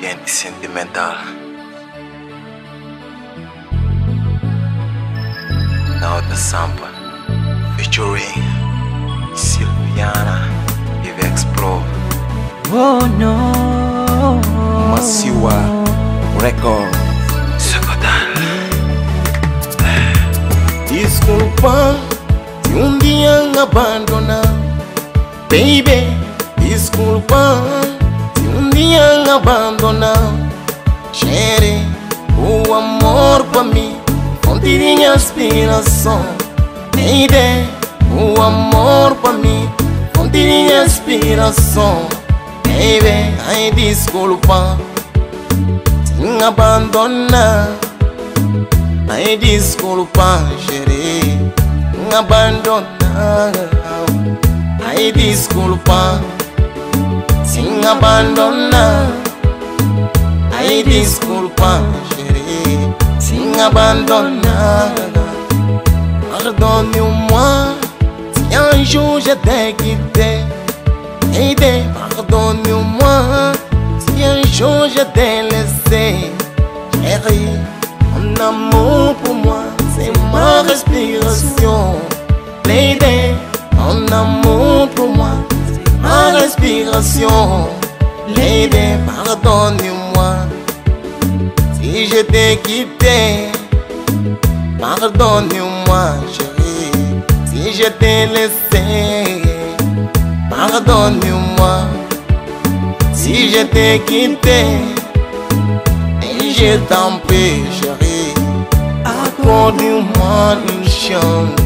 ambiente sentimental. Na outra sampa, featuring Silviana e Vex Pro. Oh no. Masiwa Record. Desculpa se um dia abandonar Baby, desculpa me abandonar Chere, o amor pra mim Fonte de minha inspiração. Baby, o amor pra mim Fonte de minha inspiração. Baby, ai desculpa. Me abandonar Ai desculpa, Me abandonar Ai desculpa Se me abandonar Ai desculpa, gerê Se me abandonar Pardonne-moi Si un jour je t'ai quitté Aidé, pardonne-moi Si un jour je t'ai laissé Chérie mon amour pour moi, c'est ma respiration. Lady, mon amour pour moi, respiration. Lady, pardonne-moi si je t'ai quitté. Pardonne-moi, chérie, si je t'ai laissé. Pardonne-moi si je t'ai quitté. Et je t'en prie, chérie, accorde-moi une chance.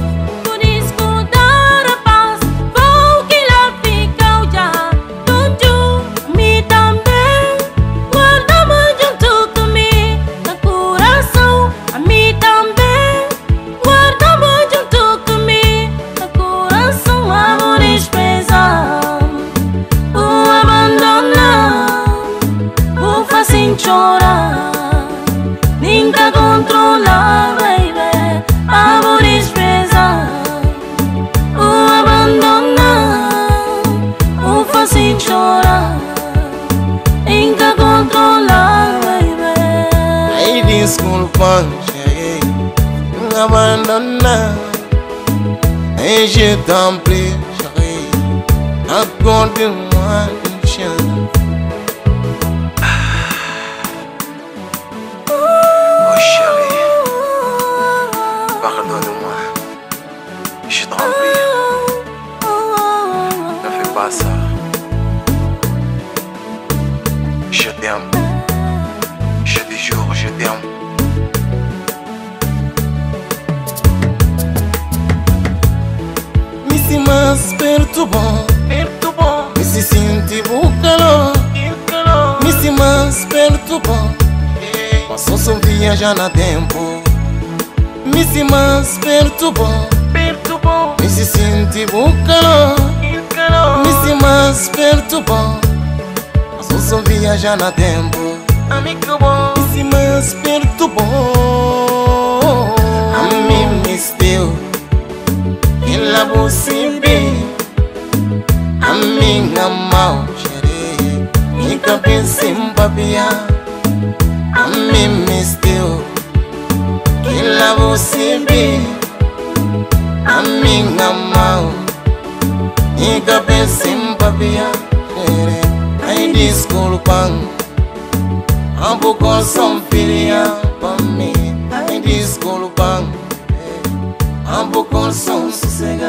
Et je t'en prie, chérie, accorde-moi une chance. Oh chérie, pardonne-moi. Je t'en prie, ne fais pas ça. Je t'aime. Je te jure, je t'aime. Se perturbou, perturbou. Me se senti o calor, me se mais perturbou. Passou só viajar na tempo. Me se mais perturbou, perturbou. Me se senti o calor, me se mais perturbou. Passou só viajar na tempo. Amigo bom, me se mais perturbou. Xere Nunca pensei em babia A mim mistiu Ila busibi A minha mão Nunca pensei em babia xere Ai desculpa A boca são filha pra mim Ai desculpa Amo com som sossegado